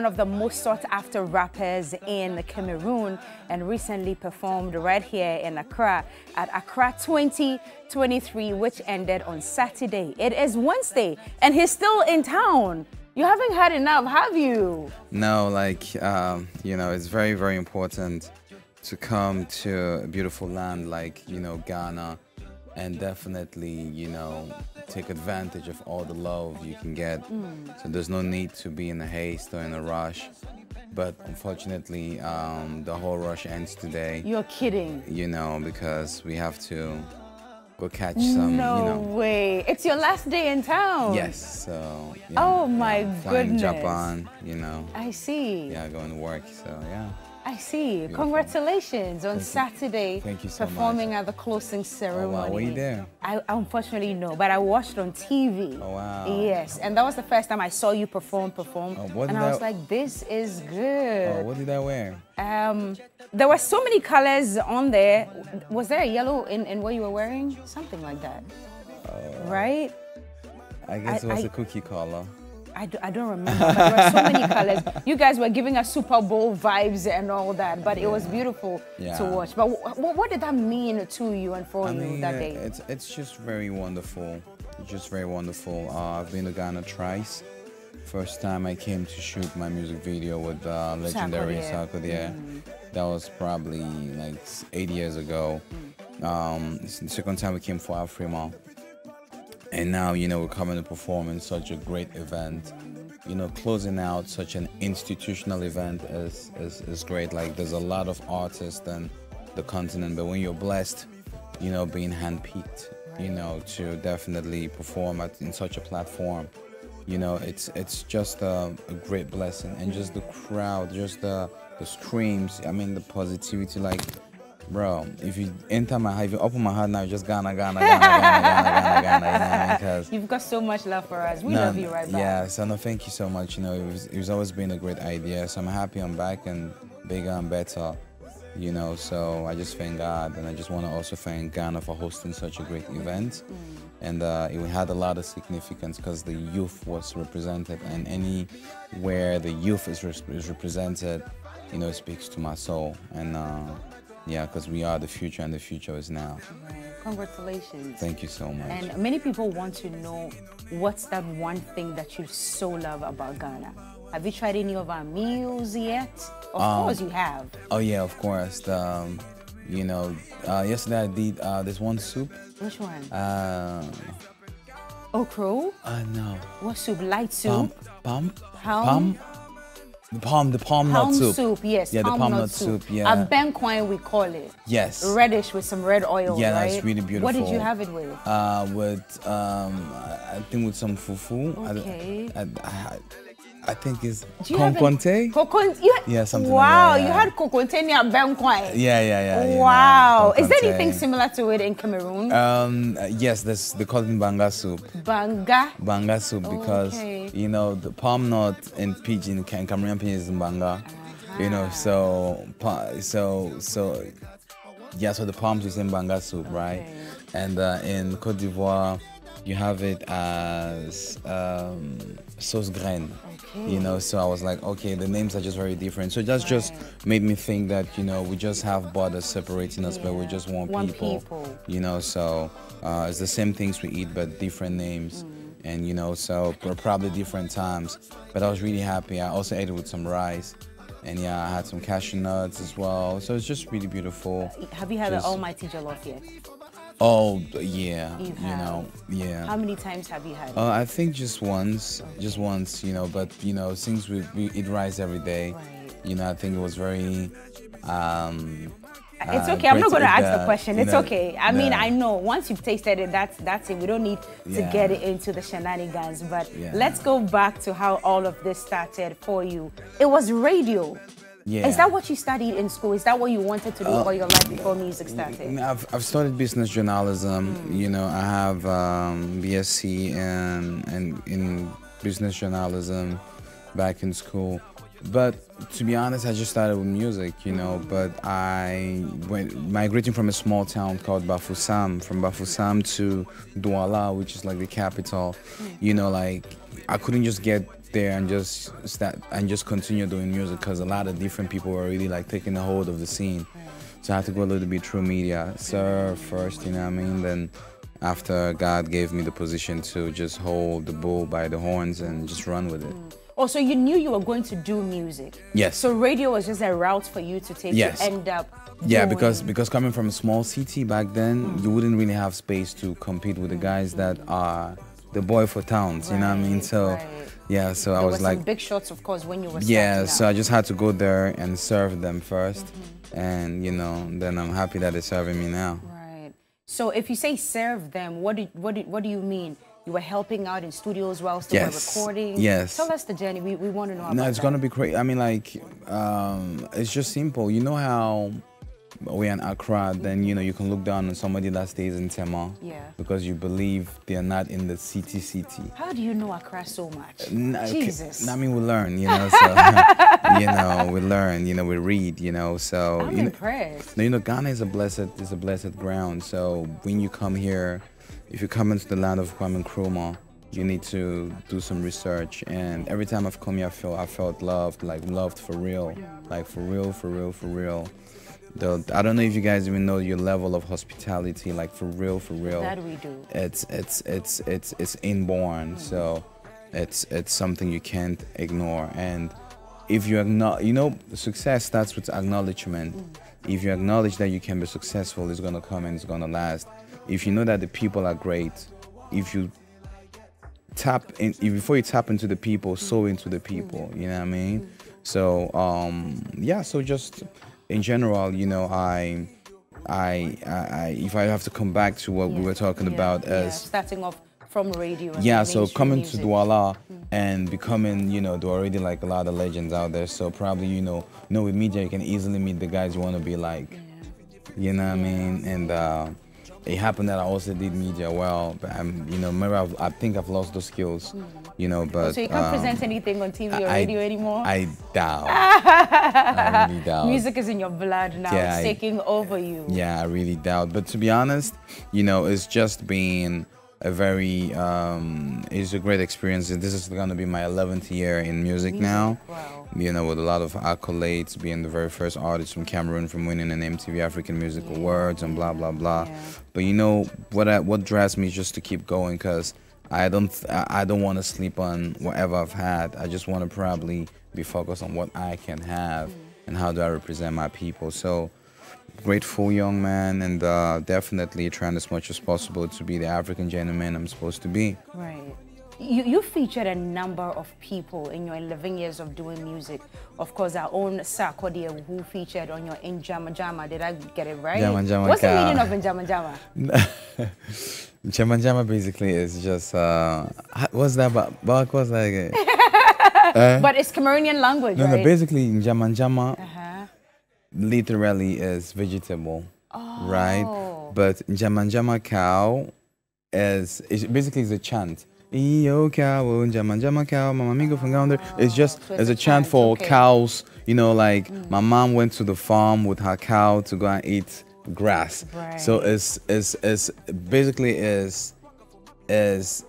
one of the most sought after rappers in Cameroon and recently performed right here in Accra at Accra 2023, which ended on Saturday. It is Wednesday and he's still in town. You haven't had enough, have you? No, like, um, you know, it's very, very important to come to a beautiful land like, you know, Ghana and definitely, you know, take advantage of all the love you can get. Mm. So there's no need to be in a haste or in a rush. But unfortunately, um, the whole rush ends today. You're kidding. You know, because we have to go catch some. No you know. way! It's your last day in town. Yes. So. You know, oh my yeah, goodness. Japan. You know. I see. Yeah, going to work. So yeah. I see. Beautiful. Congratulations on Thank Saturday. Thank you so performing much. at the closing ceremony. Oh, wow. Were you there? I unfortunately no, but I watched on TV. Oh wow. Yes, and that was the first time I saw you perform, perform. Oh, and I was like, this is good. Oh, what did I wear? Um, there were so many colors on there. Was there a yellow in, in what you were wearing? Something like that. Uh, right? I guess I, it was I, a cookie color. I, do, I don't remember, but there were so many colors. You guys were giving us Super Bowl vibes and all that, but it was beautiful yeah. to watch. But what did that mean to you and for I you mean, that day? It's, it's just very wonderful. It's just very wonderful. Uh, I've been to Ghana twice. First time I came to shoot my music video with uh, legendary Sarkodie. Mm. That was probably like eight years ago. Mm. Um, the second time we came for Afrima and now you know we're coming to perform in such a great event. You know closing out such an institutional event is, is, is great. Like there's a lot of artists in the continent but when you're blessed you know being handpicked you know to definitely perform at, in such a platform you know it's it's just a, a great blessing. And just the crowd just the the screams i mean the positivity like Bro, if you enter my heart, if you open my heart now, you just Ghana, Ghana, Ghana, Ghana, Ghana, Ghana, Ghana, you know, because you've got so much love for us. We no, love you right back. Yeah, so no, thank you so much. You know, it was, it was always been a great idea. So I'm happy I'm back and bigger and better. You know, so I just thank God, and I just want to also thank Ghana for hosting such a great event. Mm. And uh, it had a lot of significance because the youth was represented, and anywhere the youth is, is represented, you know, it speaks to my soul. And uh, yeah, because we are the future and the future is now. Right. Congratulations. Thank you so much. And many people want to know what's that one thing that you so love about Ghana? Have you tried any of our meals yet? Of um, course you have. Oh yeah, of course. The, um, you know, uh, yesterday I did uh, this one soup. Which one? Uh, Okro? Uh, no. What soup? Light soup? Palm? Palm? Palm? The palm, the palm, palm nut soup. soup. Yes, yeah, palm the palm nut, nut soup. soup. Yeah, a benquine we call it. Yes. Reddish with some red oil. Yeah, right? that's really beautiful. What did you have it with? Uh, with um, I think with some fufu. Okay. I, I, I, I think it's Kokonte. Kokonte? Yeah, something wow, like that, yeah. you had Kokonte near Benquai. Yeah, yeah, yeah. Wow. Know, Is there anything similar to it in Cameroon? Um, yes, this, they call it banga soup. Banga? Banga soup because, okay. you know, the palm nut in pidgin, can Cameroon pidgin is banga. You know, so, so, so, yeah, so the palms is in banga soup, okay. right? And uh, in Cote d'Ivoire, you have it as um, sauce graine. Okay. You know, so I was like, okay, the names are just very different. So that's just made me think that you know we just have borders separating us, yeah. but we just want one people, people. You know, so uh, it's the same things we eat, but different names. Mm. And you know, so we're probably different times. But I was really happy. I also ate it with some rice. And yeah, I had some cashew nuts as well. So it's just really beautiful. Have you had just, the almighty jollof yet? Oh yeah, you, know, yeah. How many times have you had it? Uh, I think just once, okay. just once, you know. But you know, since we, we eat rice every day, right. you know, I think it was very. Um, it's uh, okay. Uh, I'm not going to ask the question. It's okay. I mean, I know once you've tasted it, that's that's it. We don't need to yeah. get into the shenanigans. But yeah. let's go back to how all of this started for you. It was radio. Yeah. Is that what you studied in school? Is that what you wanted to do uh, all your life before music started? I've, I've studied business journalism. Mm. You know, I have um, BSc in, in, in business journalism back in school. But to be honest, I just started with music, you know. Mm. But I went migrating from a small town called Bafoussam, from Bafoussam to Douala, which is like the capital. Mm. You know, like I couldn't just get there and just start and just continue doing music because a lot of different people were really like taking a hold of the scene. So I had to go a little bit through media, serve first, you know what I mean? Then after God gave me the position to just hold the bull by the horns and just run with it. Mm. Oh, so you knew you were going to do music? Yes. So radio was just a route for you to take yes. to end up yeah, because because coming from a small city back then, mm. you wouldn't really have space to compete with the guys that are the boy for towns. Right, you know what I mean? So. Right. Yeah, so there I was like big shots, of course, when you were. Yeah, so I just had to go there and serve them 1st mm -hmm. and you know, then I'm happy that they're serving me now. Right. So if you say serve them, what do what do, what do you mean? You were helping out in studios whilst they yes. were recording. Yes. Tell us the journey. We, we want to know. No, it's that. gonna be great. I mean, like, um, it's just simple. You know how we're in Accra, then you know you can look down on somebody that stays in Tema. Yeah. Because you believe they are not in the city city. How do you know Accra so much? Uh, Jesus. I mean, we learn, you know. So you know, we learn. You know, we read. You know, so I'm you impressed. Know, you know, Ghana is a blessed is a blessed ground. So when you come here, if you come into the land of Kwame Nkrumah, you need to do some research. And every time I've come here, I feel I felt loved, like loved for real, like for real, for real, for real. I don't know if you guys even know your level of hospitality, like for real, for real. That we do. It's it's it's it's it's inborn, mm. so it's it's something you can't ignore. And if you acknowledge, you know, success starts with acknowledgement. Mm. If you acknowledge that you can be successful, it's gonna come and it's gonna last. If you know that the people are great, if you tap in if before you tap into the people, sow into the people. You know what I mean? So um, yeah, so just in general, you know, I, I, I, if I have to come back to what yeah. we were talking yeah. about as starting off from radio. yeah, so coming music. to Douala mm. and becoming, you know, there are already like a lot of legends out there. So probably, you know, you know, with media, you can easily meet the guys you want to be like. You know what I mean? And. Uh, it happened that I also did media well, but I'm, you know, maybe I've, i think I've lost those skills, mm. you know. But so you can't um, present anything on TV or I, radio anymore. I doubt. I really doubt. Music is in your blood now. Yeah, it's I, taking over you. Yeah, I really doubt. But to be honest, you know, it's just been a very um, it's a great experience. This is going to be my 11th year in music, music. now. Wow. You know, with a lot of accolades, being the very first artist from Cameroon from winning an MTV African Music yeah. Awards and blah blah blah. Yeah. But you know what? I, what drives me just to keep going because I don't I don't want to sleep on whatever I've had. I just want to probably be focused on what I can have mm. and how do I represent my people. So grateful young man and uh, definitely trying as much as possible to be the African gentleman I'm supposed to be. Right. You, you featured a number of people in your 11 years of doing music. Of course, our own Sarkodie, who featured on your Njama Jama. Did I get it right? Njama Jama. What's the meaning of Njama Jama? Njama Jama basically is just, uh, what's that about? What's that again? uh, but it's Cameroonian language, no, right? No, basically Njama Jama. Uh -huh literally is vegetable, oh. right? But Njamanjama cow is basically is a chant. Iyo cow, Njamanjama cow, mama migo fungounder. It's just so it's, a, chant for okay. cows. You know, like mm. my mom went to the farm with her cow to go and eat grass. Right. So it's it's it's basically is is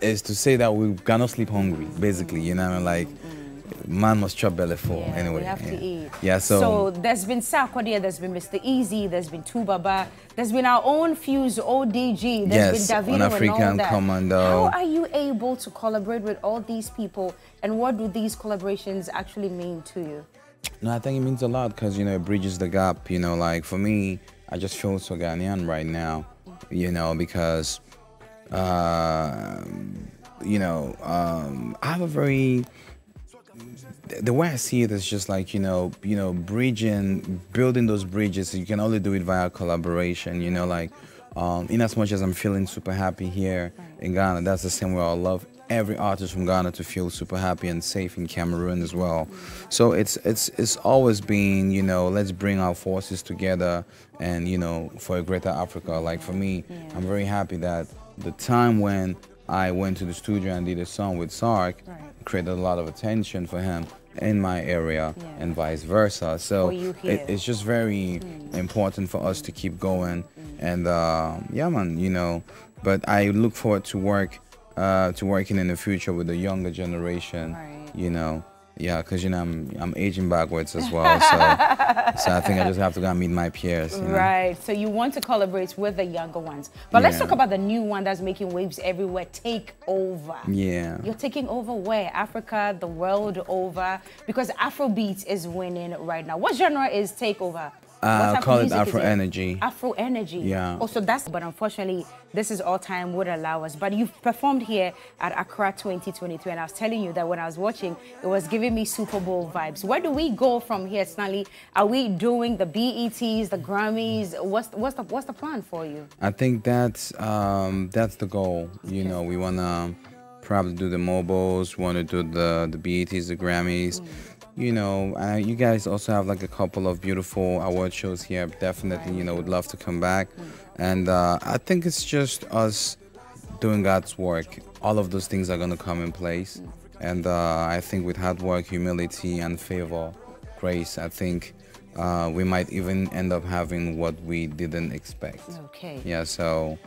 is to say that we cannot sleep hungry. Basically, you know, like. Mm man must chop belly full yeah, anyway. We have yeah. to eat. Yeah, so. So there's been Sarkodie, there's been Mr. Eazi, there's been 2Baba, there's been our own Fuse ODG, there's yes, been Davido African and all that. Commando. How are you able to collaborate with all these people and what do these collaborations actually mean to you? No, I think it means a lot because, you know, it bridges the gap. You know, like for me, I just feel so Ghanaian right now, you know, because, uh, you know, um, I have a very the way I see it is just like you know, you know, bridging, building those bridges. You can only do it via collaboration. You know, like um, in as much as I'm feeling super happy here in Ghana, that's the same way I love every artist from Ghana to feel super happy and safe in Cameroon as well. So it's it's it's always been you know let's bring our forces together and you know for a greater Africa. Like for me, yeah. I'm very happy that the time when I went to the studio and did a song with Sark right. created a lot of attention for him in my area yeah. and vice versa. So it, it's just very mm. important for us to keep going. Mm. And uh, yeah, man, you know, but I look forward to work uh, to working in the future with the younger generation. Right. You know, yeah, because you know I'm I'm aging backwards as well, so so I think I just have to go and meet my peers. You know? Right. So you want to collaborate with the younger ones, but let's talk about the new one that's making waves everywhere. Take over. Yeah. You're taking over where? Africa, the world over? Because Afrobeat is winning right now. What genre is Takeover? Uh, call it Afro Energy. Afro Energy. Yeah. Also, that's, but unfortunately, this is all time would allow us. But you've performed here at Accra 2023, and I was telling you that when I was watching, it was giving me Super Bowl vibes. Where do we go from here, Stanley? Are we doing the BETs, the Grammys? What's what's the what's the plan for you? I think that's um, that's the goal. You know, we wanna probably do the MOBOs, wanna do the the BETs, the Grammys. You know, uh, you guys also have like a couple of beautiful award shows here. Definitely, you know, would love to come back. And uh, I think it's just us doing God's work. All of those things are gonna come in place. And uh, I think with hard work, humility, and favor, grace, I think uh, we might even end up having what we didn't expect. Okay. Yeah, so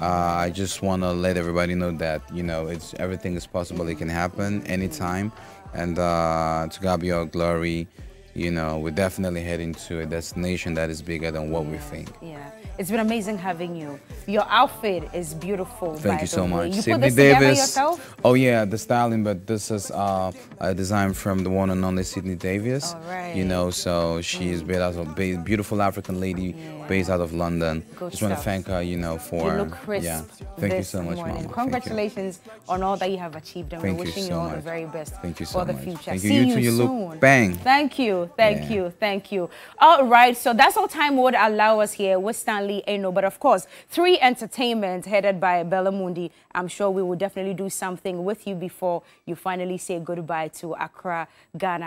uh, I just want to let everybody know that you know it's everything is possible. It can happen anytime, and uh, to God be all glory. You know, we're definitely heading to a destination that is bigger than what we think. Yeah, it's been amazing having you. Your outfit is beautiful. Thank you so way. much, You put Sydney Davis. yourself? Oh yeah, the styling, but this is uh, a design from the one and only Sydney Davis. All right. You know, so she is based out of ba- beautiful African lady based out of London. Good Just want to thank her, you know, for You look crisp. yeah. Thank you so much, morning. Mama. Congratulations on all that you have achieved, and Thank we're wishing you so all the very best Thank you for so the much. future. Thank you. See You you soon. bang. Thank you, thank Yeah. you, thank you. All right, so that's all time would allow us here with Stanley Enow, but of course, three entertainment headed by Bella Mundi. I'm sure we will definitely do something with you before you finally say goodbye to Accra, Ghana.